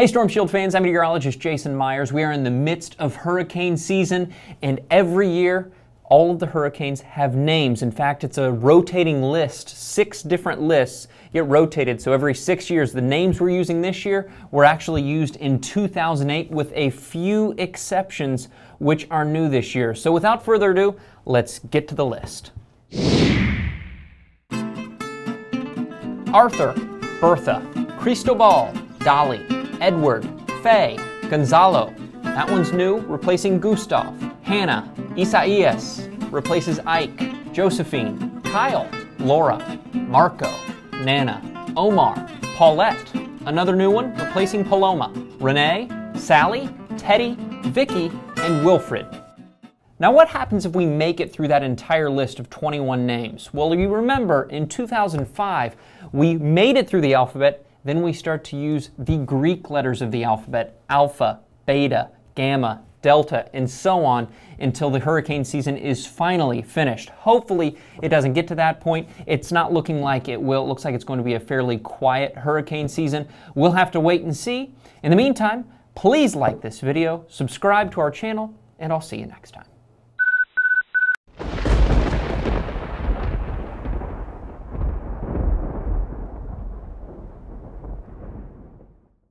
Hey, Storm Shield fans, I'm meteorologist Jason Meyers. We are in the midst of hurricane season, and every year, all of the hurricanes have names. In fact, it's a rotating list. Six different lists get rotated. So every six years, the names we're using this year were actually used in 2008 with a few exceptions, which are new this year. So without further ado, let's get to the list. Arthur, Bertha, Cristobal, Dolly, Edouard, Fay, Gonzalo. That one's new, replacing Gustav. Hanna, Isaias, replaces Ike. Josephine, Kyle, Laura, Marco, Nana, Omar, Paulette. Another new one, replacing Paloma. Rene, Sally, Teddy, Vicky, and Wilfred. Now, what happens if we make it through that entire list of 21 names? Well, you remember in 2005, we made it through the alphabet, then we start to use the Greek letters of the alphabet alpha, beta, gamma, delta, and so on until the hurricane season is finally finished. Hopefully, it doesn't get to that point. It's not looking like it will. It looks like it's going to be a fairly quiet hurricane season. We'll have to wait and see. In the meantime, please like this video, subscribe to our channel, and I'll see you next time.